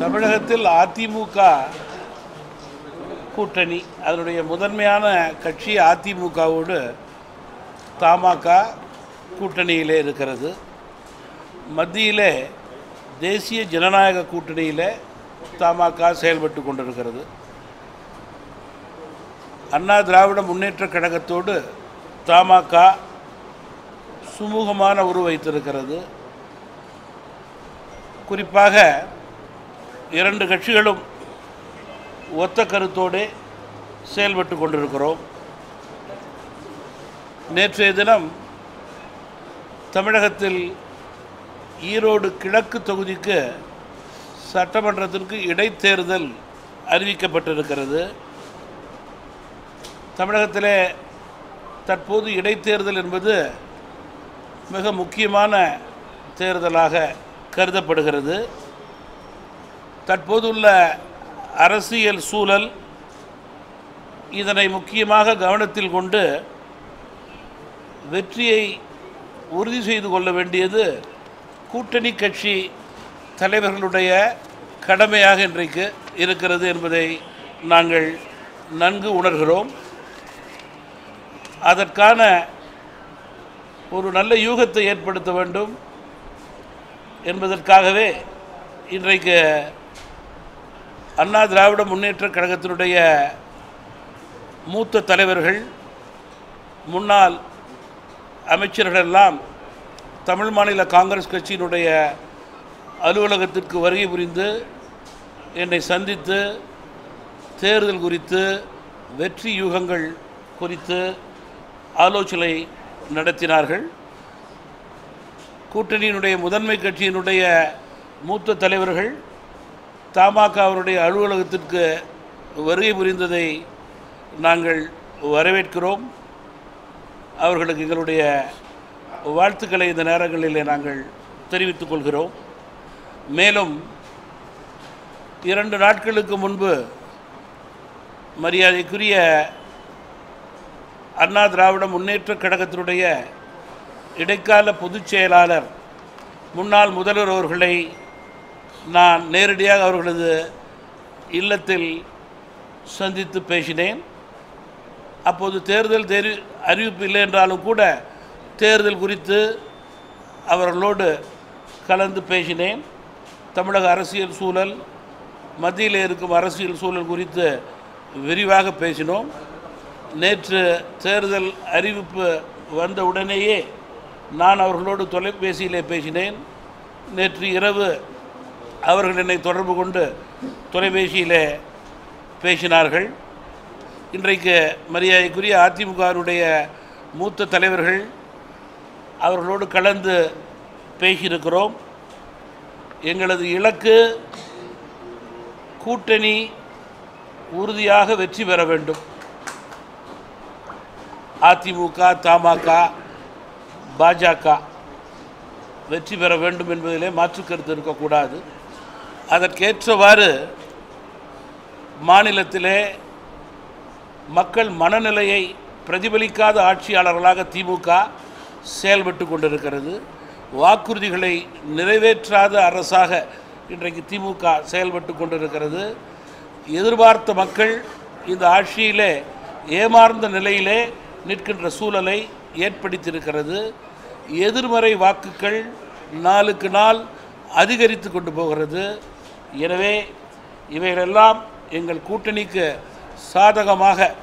தமிழகத்தில் அதிமுக கூட்டணி அதனுடைய முதன்மையான கட்சி அதிமுகவோடு தமாக கூட்டணியிலே இருக்கிறது. மத்தியிலே தேசிய ஜனநாயக கூட்டணியில் தமாக செயல்பட்டு கொண்டிருக்கிறது. அண்ணா திராவிட முன்னேற்றக் கழகத்தோடு தமாக சுமூகமான உருவைத்திருக்கிறது குறிப்பாக இரண்டு கட்சிகளும் ஒத்த கருத்தோடு செயல்பட்டு கொண்டிருக்கிறோம். நேற்றைய தினம் தமிழகத்தில் ஈரோடு கிழக்கு தொகுதிக்கு சட்டமன்றத்திற்கு இடைத்தேர்தல் அறிவிக்கப்பட்டிருக்கிறது. தமிழகத்திலே தற்போது இடைத்தேர்தல் என்பது மிக முக்கியமான தேர்தலாக கருதப்படுகிறது. தற்போதுள்ள அரசியல் சூழல் இதனை முக்கியமாக கவனத்தில் கொண்டு வெற்றியை உறுதி செய்து கொள்ள வேண்டியது கூட்டணி கட்சி தலைவர்களுடைய கடமையாக இன்றைக்கு இருக்கிறது என்பதை நாங்கள் நன்கு உணர்கிறோம். அதற்கான ஒரு நல்ல யூகத்தை ஏற்படுத்த வேண்டும் என்பதற்காகவே இன்றைக்கு அண்ணா திராவிட முன்னேற்றக் கழகத்தினுடைய மூத்த தலைவர்கள் முன்னாள் அமைச்சர்களெல்லாம் தமிழ் மாநில காங்கிரஸ் கட்சியினுடைய அலுவலகத்திற்கு வருகை புரிந்து என்னை சந்தித்து தேர்தல் குறித்து வெற்றி யூகங்கள் குறித்து ஆலோசனை நடத்தினார்கள். கூட்டணியினுடைய முதன்மை கட்சியினுடைய மூத்த தலைவர்கள் தமாக அவருடைய அலுவலகத்திற்கு வருகை புரிந்ததை நாங்கள் வரவேற்கிறோம். அவர்களுக்கு எங்களுடைய வாழ்த்துக்களை இந்த நேரங்களிலே நாங்கள் தெரிவித்துக் கொள்கிறோம். மேலும் இரண்டு நாட்களுக்கு முன்பு மரியாதைக்குரிய அண்ணா திராவிட முன்னேற்ற கழகத்தினுடைய இடைக்கால பொதுச் செயலாளர் முன்னாள் முதல்வர் அவர்களை நான் நேரடியாக அவர்களது இல்லத்தில் சந்தித்து பேசினேன். அப்போது தேர்தல் தெரி அறிவிப்பு இல்லை என்றாலும் கூட தேர்தல் குறித்து அவர்களோடு கலந்து பேசினேன். தமிழக அரசியல் சூழல் மத்தியில் இருக்கும் அரசியல் சூழல் குறித்து விரிவாக பேசினோம். நேற்று தேர்தல் அறிவிப்பு வந்த உடனேயே நான் அவர்களோடு தொலைபேசியிலே பேசினேன். நேற்று இரவு அவர்கள் என்னை தொடர்பு கொண்டு தொலைபேசியில் பேசினார்கள். இன்றைக்கு மரியாதைக்குரிய அதிமுகவினுடைய மூத்த தலைவர்கள் அவர்களோடு கலந்து பேசியிருக்கிறோம். எங்களது இலக்கு கூட்டணி உறுதியாக வெற்றி பெற வேண்டும். அதிமுக தமாக பாஜக வெற்றி பெற வேண்டும் என்பதிலே மாற்று கருத்து இருக்கக்கூடாது. அதற்கேற்றவாறு மாநிலத்திலே மக்கள் மனநிலையை பிரதிபலிக்காத ஆட்சியாளர்களாக திமுக செயல்பட்டு கொண்டிருக்கிறது. வாக்குறுதிகளை நிறைவேற்றாத அரசாக இன்றைக்கு திமுக செயல்பட்டு கொண்டிருக்கிறது. எதிர்பார்த்த மக்கள் இந்த ஆட்சியிலே ஏமாறுந்த நிலையிலே நிற்கின்ற சூழலை ஏற்படுத்தியிருக்கிறது. எதிர்மறை வாக்குகள் நாளுக்கு நாள் அதிகரித்து கொண்டு போகிறது. எனவே இவைகளெல்லாம் எங்கள் கூட்டணிக்கு சாதகமாக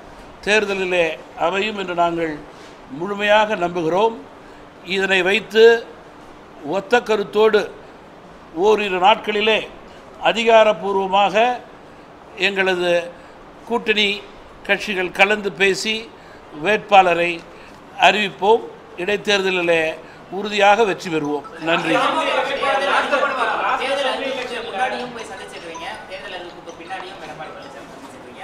தேர்தலிலே அமையும் என்று நாங்கள் முழுமையாக நம்புகிறோம். இதனை வைத்து ஒத்த கருத்தோடு ஓரிரு நாட்களிலே அதிகாரப்பூர்வமாக எங்களது கூட்டணி கட்சிகள் கலந்து பேசி வேட்பாளரை அறிவிப்போம். இடைத்தேர்தலிலே உறுதியாக வெற்றி பெறுவோம். நன்றி. அறிவிப்புக்கு முன்னாடியும் போய் சந்திச்சிருக்கீங்க தேர்தல் அறிவிப்புக்கு பின்னாடியும் எடப்பாடி பழனிசாமி சந்திச்சிருக்கீங்க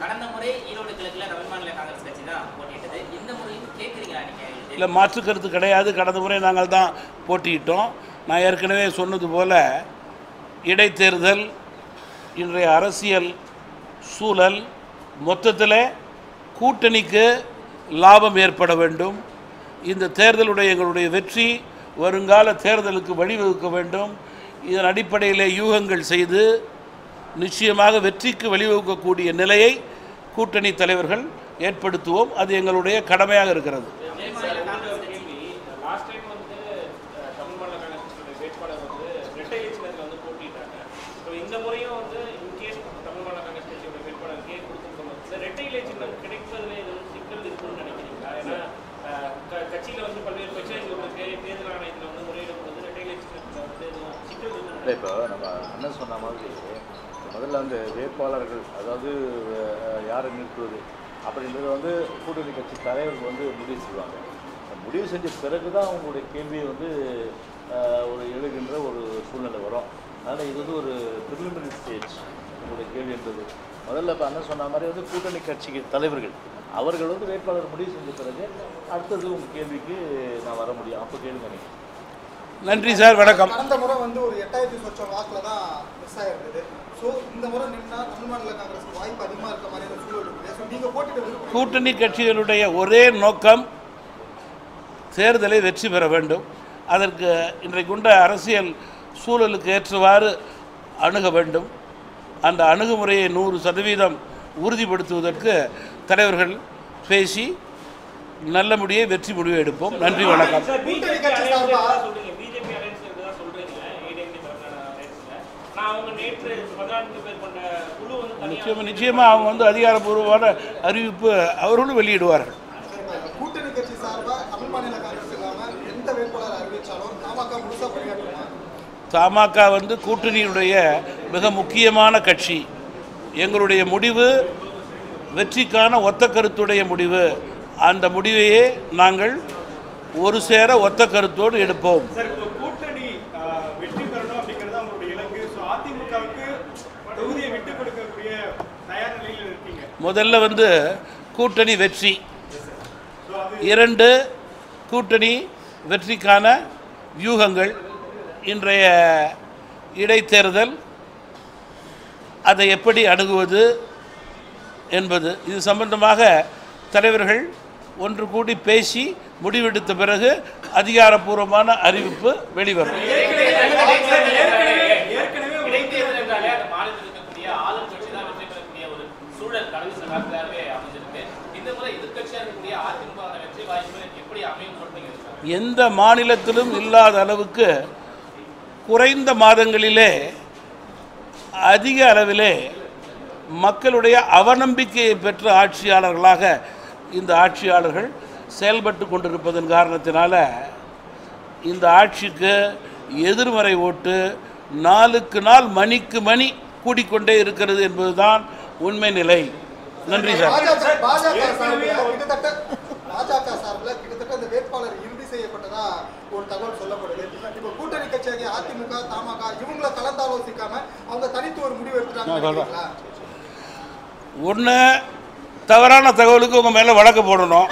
கடந்த முறை ஈரோடு கிழக்கில் தமிழ் மாநில காங்கிரஸ் கட்சி தான் போட்டியிட்டது. இந்த முறையும் கேட்குறீங்களா நீங்கள் இல்லை மாற்று கருத்து கிடையாது. கடந்த முறை நாங்கள் தான் போட்டியிட்டோம். நான் ஏற்கனவே சொன்னது போல இடைத்தேர்தல் இன்றைய அரசியல் சூழல் மொத்தத்தில் கூட்டணிக்கு லாபம் ஏற்பட வேண்டும். இந்த தேர்தலுடைய எங்களுடைய வெற்றி வருங்கால தேர்தலுக்கு வழிவகுக்க வேண்டும். இதன் அடிப்படையில் யூகங்கள் செய்து நிச்சயமாக வெற்றிக்கு வழிவகுக்கக்கூடிய நிலையை கூட்டணி தலைவர்கள் ஏற்படுத்துவோம். அது எங்களுடைய கடமையாக இருக்கிறது லாஸ்ட் டைம் வந்து அஹ், தமிழ் மாநில காங்கிரஸ் வேட்பாளர் வந்து ரெட்டை இலச்சினத்தில் வந்து போட்டிட்டாங்க ஸோ இந்த முறையும் வந்து இன்கேஸ் தமிழ் மாநில காங்கிரஸ் கட்சியோட வேட்பாளர் கே கொடுத்துருக்கோம் இந்த ரெட்டை இலச்சினம் கிடைப்பதில் இது வந்து சிக்கல் இருக்குன்னு நினைக்கிறீங்களா ஏன்னா அஹ், க- கட்சியில வந்து பல்வேறு பிரச்சனைகள் இருக்கு தேர்தல் ஆணையத்தில் வந்து முறையிடும் பொழுது ரெட்டை இலச்சினத்தில் வந்து எதுவும் சிக்கல் இருக்குன்னு இல்லை இப்போ நம்ம அண்ணன் சொன்ன மாதிரி முதல்ல வந்து வேட்பாளர்கள் அதாவது யாரை நிறுத்துவது அப்படின்றது வந்து கூட்டணி கட்சி தலைவர்கள் வந்து முடிவு செய்வாங்க. முடிவு செஞ்ச பிறகு தான் அவங்களுடைய கேள்வியை வந்து ஒரு எழுகின்ற ஒரு சூழ்நிலை வரும். அதனால் இது வந்து ஒரு ப்ரிலிமினரி ஸ்டேஜ் உங்களுடைய கேள்வின்றது முதல்ல இப்போ அண்ணன் சொன்ன மாதிரி வந்து கூட்டணி கட்சிக்கு தலைவர்கள் அவர்கள் வந்து வேட்பாளர் முடிவு செஞ்ச பிறகு அடுத்தது உங்கள் கேள்விக்கு நான் வர முடியும். அப்போ கேளுங்க நீங்கள் நன்றி சார் வணக்கம். கடந்த முறை வந்து ஒரு எட்டாயிரத்தி சொச்சம் வாக்கில் தான் மிஸ் ஆயிருந்தது. ஸோ இந்த முறை நின்னா தமிழ் மாநில காங்கிரஸ்க்கு வாய்ப்பு அதிகமாக இருக்க மாதிரியான சூழல் இருக்குது. ஸோ நீங்கள் விருப்பம் கூட்டணி கட்சிகளுடைய ஒரே நோக்கம் தேர்தலை வெற்றி பெற வேண்டும். அதற்கு இன்றைக்குண்ட அரசியல் சூழலுக்கு ஏற்றவாறு அணுக வேண்டும். அந்த அணுகுமுறையை நூறு சதவீதம் உறுதிப்படுத்துவதற்கு தலைவர்கள் பேசி நல்ல முடியை வெற்றி முடிவை எடுப்போம். நன்றி வணக்கம் சார் கூட்டணி பிஜேபி கட்சி அலைன்ஸ் சார்பா- தான் சொல்றீங்க பிஜேபி அலைன்ஸ் தான் சொல்றீங்க ஏடிஎம்கே தலைமையிலான அலைன்ஸ்ல நான் அவங்க நேற்று பதினான்கு பேர் கொண்ட குழு வந்து தனியாக நிச்சயமாக நிச்சயமாக அவங்க வந்து அதிகாரப்பூர்வமான அறிவிப்பு அவர்களும் வெளியிடுவார்கள். கூட்டணி கட்சி சார்பாக தமிழ் மாநில எந்த வேட்பாளர் அறிவிச்சாலும் தமாக முழுசாக பணியாற்றுமா? தமாக வந்து கூட்டணியுடைய மிக முக்கியமான கட்சி. எங்களுடைய முடிவு வெற்றிக்கான ஒத்த கருத்துடைய முடிவு. அந்த முடிவையே நாங்கள் ஒரு சேர ஒத்த கருத்தோடு எடுப்போம் சார் இப்போ கூட்டணி ஆஹ், வெற்றி பெறணும் அப்படிங்கிறது அவங்களுடைய இலக்கு ஸோ அதிமுகவுக்கு தொகுதியை விட்டு கொடுக்கக்கூடிய தயார் நிலையில் இருக்கீங்க முதல்ல வந்து கூட்டணி வெற்றி. இரண்டு கூட்டணி வெற்றிக்கான வியூகங்கள். இன்றைய இடைத்தேர்தல் அதை எப்படி அணுகுவது என்பது. இது சம்பந்தமாக தலைவர்கள் ஒன்று கூடி பேசி முடிவெடுத்த பிறகு அதிகாரப்பூர்வமான அறிவிப்பு வெளிவரும் இடைத்தேர்தல் என்றாலே அந்த மாநிலத்தில் இருக்கக்கூடிய ஆளும் கட்சி தான் வெற்றி பெறக்கூடிய ஒரு சூழல் கடந்த சில காலத்திலாகவே அமைஞ்சிருக்கு இந்த முறை எதிர்க்கட்சியாக இருக்கக்கூடிய அதிமுக வெற்றி வாய்ப்பு எப்படி அமையும் சொல்றீங்க சார் எந்த மாநிலத்திலும் இல்லாத அளவுக்கு குறைந்த மாதங்களிலே அதிக அளவிலே மக்களுடைய அவநம்பிக்கையை பெற்ற ஆட்சியாளர்களாக இந்த ஆட்சியாளர்கள் செயல்பட்டு கொண்டிருப்பதன் காரணத்தினால இந்த ஆட்சிக்கு எதிர்மறை ஓட்டு நாளுக்கு நாள் மணிக்கு மணி கூடிக்கொண்டே இருக்கிறது என்பதுதான் உண்மை நிலை. நன்றி சார். செய்யப்பட்டதா ஒரு தகவல் சொல்லப்படுது. இப்போ கூட்டணி கட்சியாகிய அதிமுக தமாக இவங்கள கலந்தாலோசிக்காம அவங்க தனித்து ஒரு முடிவு எடுத்துட்டாங்க? ஒன்று தவறான தகவலுக்கு உங்கள் மேலே வழக்கு போடணும்.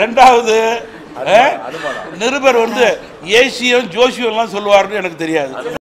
ரெண்டாவது நிருபர் வந்து ஏசியம் ஜோசியம்லாம் சொல்லுவாருன்னு எனக்கு தெரியாது.